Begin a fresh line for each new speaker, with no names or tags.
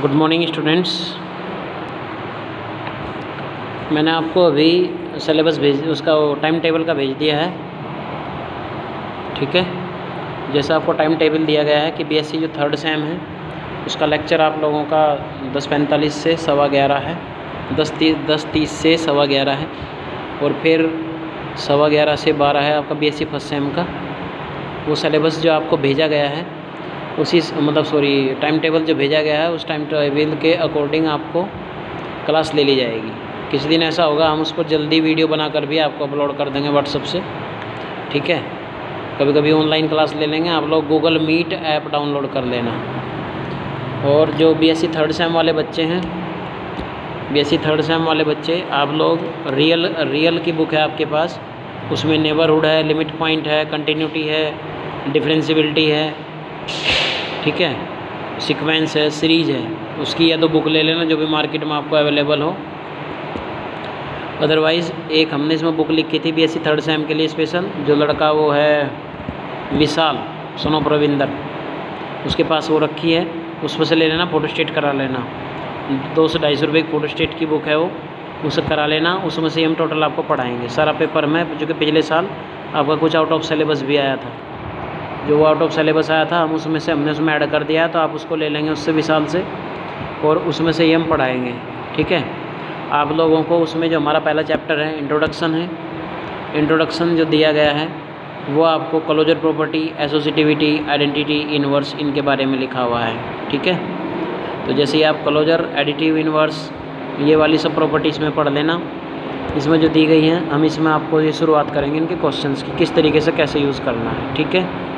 Good morning students. मैंने आपको अभी सिलेबस भेज, उसका टाइम टेबल का भेज दिया है। ठीक है? जैसा आपको टाइम टेबल दिया गया है कि बीएससी जो थर्ड सेम है, उसका लेक्चर आप लोगों का दस पैंतालीस से सवा ग्यारह है। दस तीस दस तीस से सवा ग्यारह है। और फिर सवा ग्यारह से बारह है आपका बीएससी फ़र्स्ट सेम का। वो सिलेबस जो आपको भेजा गया है उसी मतलब सॉरी टाइम टेबल जो भेजा गया है, उस टाइम टेबल के अकॉर्डिंग आपको क्लास ले ली जाएगी। किसी दिन ऐसा होगा, हम उसको जल्दी वीडियो बनाकर भी आपको अपलोड कर देंगे व्हाट्सअप से। ठीक है? कभी कभी ऑनलाइन क्लास ले लेंगे, आप लोग गूगल मीट ऐप डाउनलोड कर लेना। और जो बी एस थर्ड सेम वाले बच्चे हैं बी एस थर्ड सेम वाले बच्चे, आप लोग रियल रियल की बुक है आपके पास। उसमें नेबरहुड है लिमिट पॉइंट है कंटिन्यूटी है डिफ्रेंसिबिलिटी है। ठीक है? सीक्वेंस है सीरीज़ है। उसकी या तो बुक ले लेना, जो भी मार्केट में आपको अवेलेबल हो। अदरवाइज़ एक हमने इसमें बुक लिखी थी बीएससी थर्ड सेम के लिए स्पेशल जो लड़का वो है विशाल, सोनो प्रविंदर। उसके पास वो रखी है, उसमें से ले लेना फ़ोटो स्टेट करा लेना। दो सौ ढाई सौ रुपये की फ़ोटो स्टेट की बुक है वो, उसे करा लेना, उसमें से हम टोटल आपको पढ़ाएँगे। सारा पेपर में, जो कि पिछले साल आपका कुछ आउट ऑफ़ सिलेबस भी आया था। जो आउट ऑफ़ सिलेबस आया था, हम उसमें से, हमने उसमें ऐड कर दिया है तो आप उसको ले लेंगे उससे विशाल से, और उसमें से ये हम पढ़ाएँगे, ठीक है? आप लोगों को उसमें जो हमारा पहला चैप्टर है इंट्रोडक्शन है इंट्रोडक्शन जो दिया गया है, वो आपको closure property associativity identity inverse इनके बारे में लिखा हुआ है, ठीक है? तो जैसे ही आप क्लोजर एडिटिव इनवर्स ये वाली सब प्रॉपर्टीज़ में पढ़ लेना, इसमें जो दी गई हैं, हम इसमें आपको ये शुरुआत करेंगे इनके क्वेश्चंस की, किस तरीके से कैसे यूज़ करना है, ठीक है?